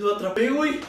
Lo atrapé, güey.